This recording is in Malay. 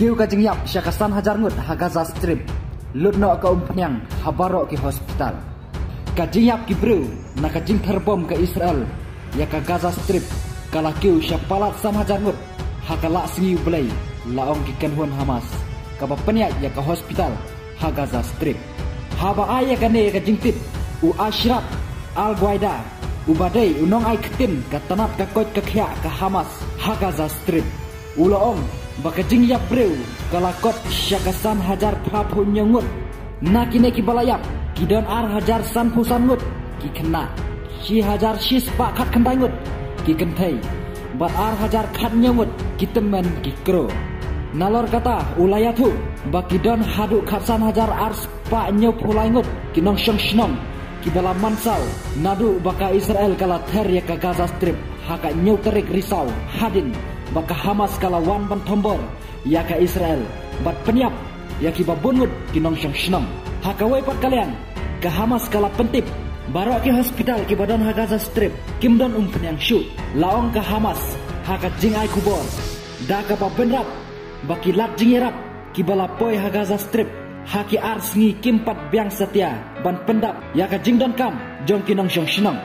Kiu ka jing yap syakasan hajar ngut ha Gaza Strip. Lut no ka umpnyang habaro ki hospital. Ka jing yap ki bru na ka jing terbom ke Israel ya ka Gaza Strip. Kala kiu syapalat sam hajar ngut ha ka la singi belai laong ki kenhun Hamas. Ka bapenya ya ka hospital ha Gaza Strip. Ha ba aya ka ka tip u Ashraf Al Gwaida Ubadai unong ai ketin ka tanat ka kot ka ka Hamas ha Gaza Strip. Ulo om baka jing yap breu kalakot syakasan hajar prapu nyengut. Na kine ki balayap kidon ar hajar san pusan ngut ki kena. Si hajar sis pak kat kendai ngut ki kentai. Bat ar hajar kat nyengut ki temen ki kro. Nalor kata ulayatu baki don hadu katsan hajar ar spa nyau pulai ngut ki nong shong shnong ki bala mansal nadu baka Israel kala ter ya ka Gaza Strip haka nyau terik risau hadin baka Hamas kala wan ban tombor. Ya ka Israel bat peniap. Ya ki babungut ki nong shong shnong haka wai pat kalian ka Hamas kala pentip. Baro ki hospital ki badan ha Gaza Strip kim don um penyang shu laong ka Hamas haka jing ai kubor. Da ka babenrap baki lat jingirap ki bala poi ha Gaza Strip haki ars ngi kimpat biang setia ban pendap. Ya ka jingdon kam jong kinong shong shnong